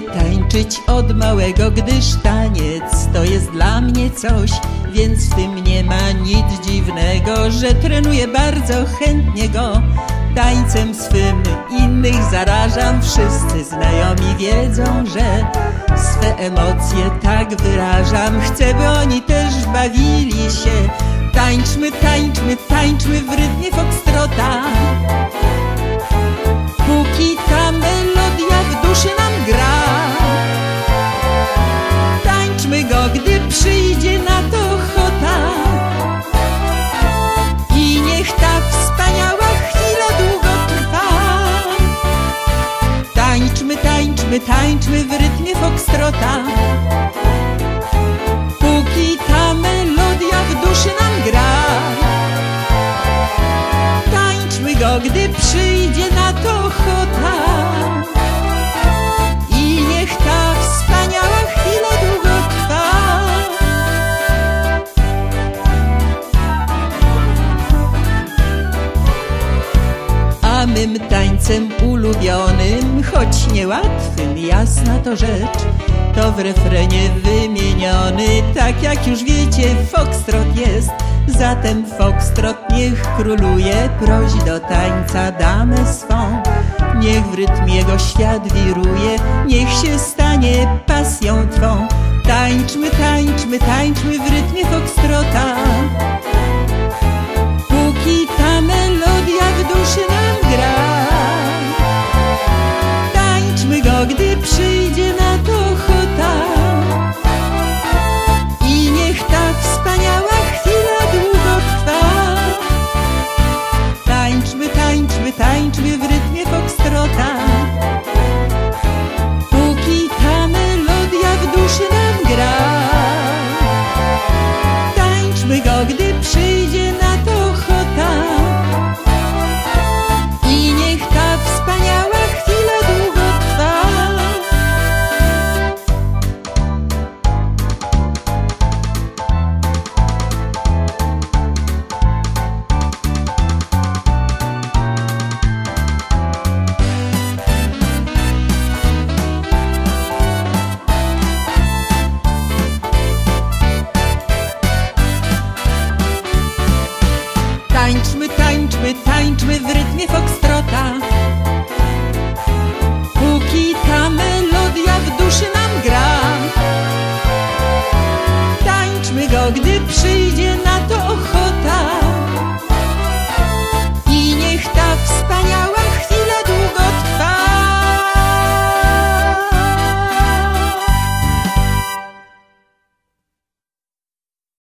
tańczyć od małego, gdyż taniec to jest dla mnie coś, więc w tym nie ma nic dziwnego, że trenuję bardzo chętnie go. Tańcem swym innych zarażam, wszyscy znajomi wiedzą, że swe emocje tak wyrażam. Chcę, by oni też bawili się. Tańczmy, tańczmy, tańczmy tańczmy, tańczmy w rytmie foxtrota. Póki ta melodia w duszy nam gra. Tańczmy go, gdy przyjdzie na to ochota. Mym tańcem ulubionym, choć niełatwym, jasna to rzecz, to w refrenie wymieniony, tak jak już wiecie, foxtrot jest. Zatem foxtrot niech króluje, proś do tańca damę swą. Niech w rytmie go świat wiruje, niech się stanie pasją twą. Tańczmy, tańczmy, tańczmy w rytmie foxtrota. Tańczmy,